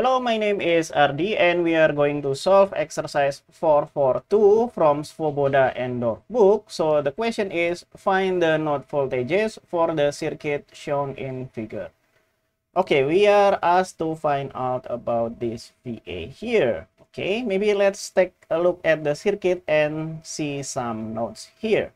Hello, my name is Ardi and we are going to solve exercise 442 from Svoboda and Dorf book. So the question is find the node voltages for the circuit shown in figure. Okay, we are asked to find out about this VA here. Okay, maybe let's take a look at the circuit and see some nodes here.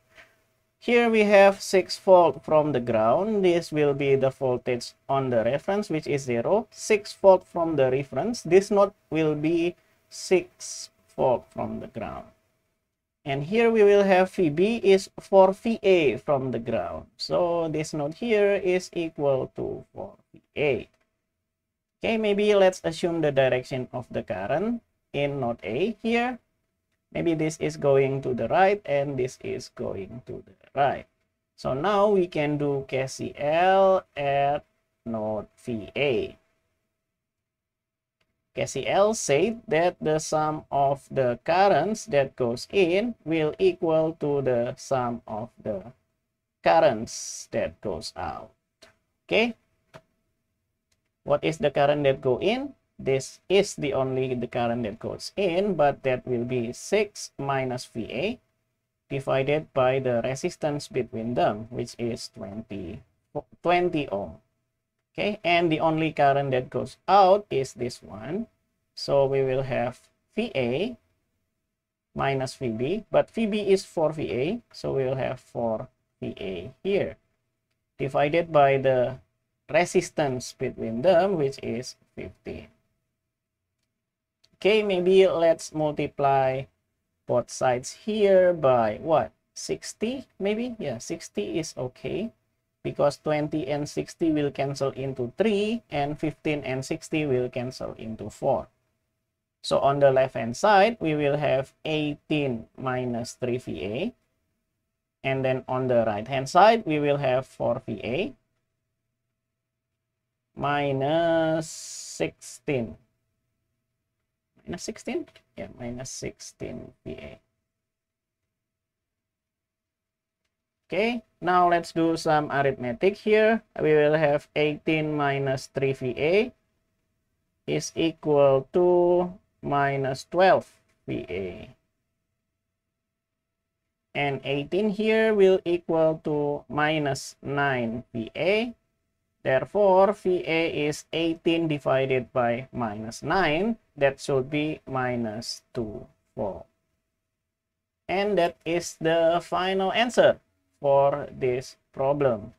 Here we have 6 volt from the ground. This will be the voltage on the reference, which is 0. 6 volt from the reference. This node will be 6 volt from the ground. And here we will have VB is 4 VA from the ground. So this node here is equal to 4 VA. Okay, maybe let's assume the direction of the current in node A here maybe this is going to the right and this is going to the right. So now we can do KCL at node VA KCL said that the sum of the currents that goes in will equal to the sum of the currents that goes out. Okay? What is the current that go in this is the only the current that goes in but that will be 6 minus VA divided by the resistance between them which is 20 20 ohm. Okay and the only current that goes out is this one. So we will have VA minus VB but VB is 4 VA so we will have 4 VA here divided by the resistance between them which is 15 okay maybe let's multiply both sides here by what? 60 maybe? Yeah 60 is okay. Because 20 and 60 will cancel into 3 and 15 and 60 will cancel into 4 so on the left hand side we will have 18 minus 3 VA and then on the right hand side we will have 4 VA minus 16 minus 16 yeah minus 16 VA okay now let's do some arithmetic here. We will have 18 minus 3 VA is equal to minus 12 VA and 18 here will equal to minus 9 VA Therefore, VA is 18 divided by minus 9. That should be minus 2 volt. And that is the final answer for this problem.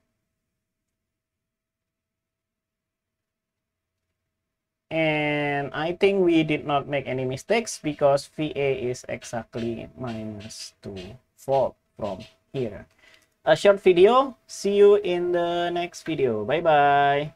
And I think we did not make any mistakes because VA is exactly minus 2 volt from here a short video. See you in the next video. Bye bye.